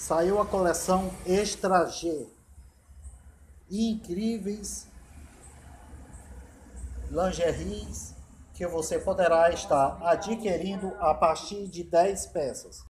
Saiu a coleção Extra G. Incríveis lingeries que você poderá estar adquirindo a partir de 10 peças.